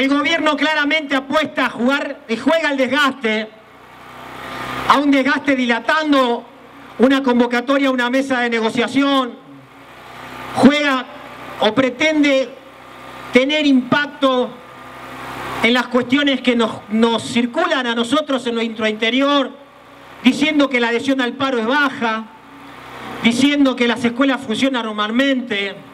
El gobierno claramente apuesta a jugar y juega al desgaste, a un desgaste dilatando una convocatoria una mesa de negociación, juega o pretende tener impacto en las cuestiones que nos, nos, circulan a nosotros en nuestro interior, diciendo que la adhesión al paro es baja, diciendo que las escuelas funcionan normalmente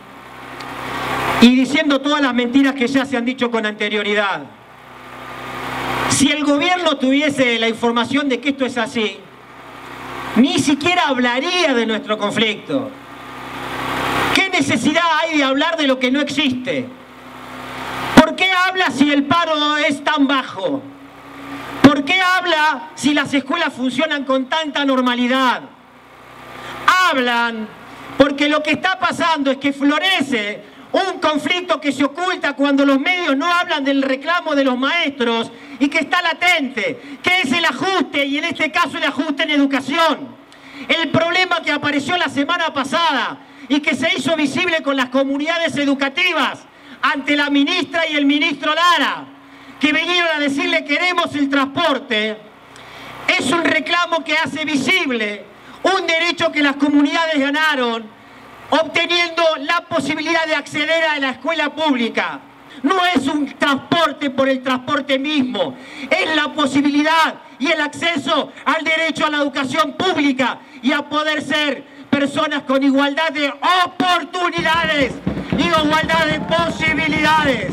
y diciendo todas las mentiras que ya se han dicho con anterioridad. Si el gobierno tuviese la información de que esto es así, ni siquiera hablaría de nuestro conflicto. ¿Qué necesidad hay de hablar de lo que no existe? ¿Por qué habla si el paro es tan bajo? ¿Por qué habla si las escuelas funcionan con tanta normalidad? Hablan porque lo que está pasando es que florece un conflicto que se oculta cuando los medios no hablan del reclamo de los maestros y que está latente, que es el ajuste y en este caso el ajuste en educación. El problema que apareció la semana pasada y que se hizo visible con las comunidades educativas ante la ministra y el ministro Lara, que vinieron a decirle queremos el transporte, es un reclamo que hace visible un derecho que las comunidades ganaron obteniendo la posibilidad de acceder a la escuela pública. No es un transporte por el transporte mismo, es la posibilidad y el acceso al derecho a la educación pública y a poder ser personas con igualdad de oportunidades y igualdad de posibilidades.